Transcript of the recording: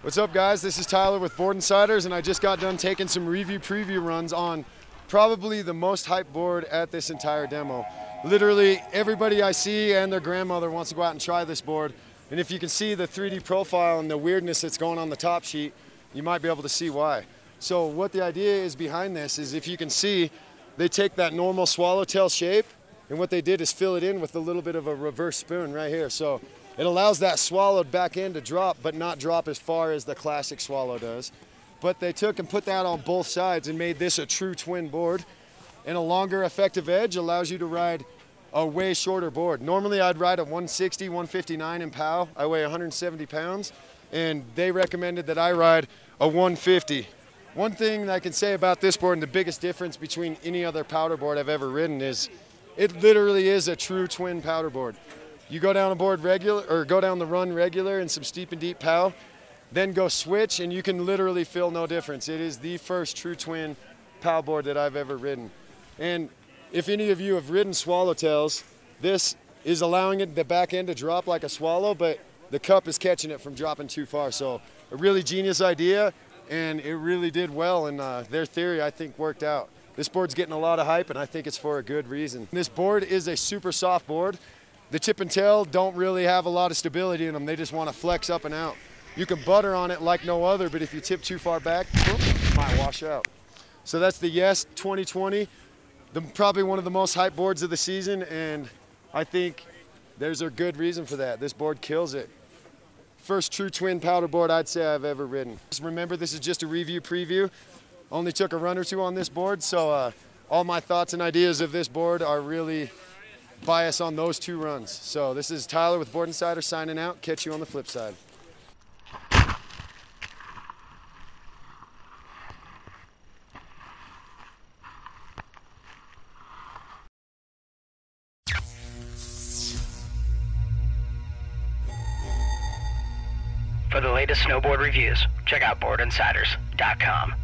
What's up, guys? This is Tyler with Board Insiders, and I just got done taking some review preview runs on probably the most hype board at this entire demo. Literally, everybody I see and their grandmother wants to go out and try this board. And if you can see the 3D profile and the weirdness that's going on the top sheet, you might be able to see why. So what the idea is behind this is if you can see, they take that normal swallowtail shape, and what they did is fill it in with a little bit of a reverse spoon right here. So it allows that swallowed back end to drop, but not drop as far as the classic swallow does. But they took and put that on both sides and made this a true twin board. And a longer effective edge allows you to ride a way shorter board. Normally I'd ride a 160, 159 in POW. I weigh 170 pounds and they recommended that I ride a 150. One thing I can say about this board and the biggest difference between any other powder board I've ever ridden is it literally is a true twin powder board. You go down a board regular, or go down the run regular in some steep and deep POW, then go switch, and you can literally feel no difference. It is the first true twin POW board that I've ever ridden. And if any of you have ridden swallowtails, this is allowing it the back end to drop like a swallow, but the cup is catching it from dropping too far. So a really genius idea, and it really did well, and uh, their theory I think worked out. This board's getting a lot of hype, and I think it's for a good reason. This board is a super soft board. The tip and tail don't really have a lot of stability in them. They just want to flex up and out. You can butter on it like no other, but if you tip too far back, it might wash out. So that's the Yes 2020, the, probably one of the most hype boards of the season, and I think there's a good reason for that. This board kills it. First true twin powder board I'd say I've ever ridden. Just remember, this is just a review preview. Only took a run or two on this board, so uh, all my thoughts and ideas of this board are really bias on those two runs. So this is Tyler with Board Insider signing out. Catch you on the flip side. For the latest snowboard reviews, check out boardinsiders.com.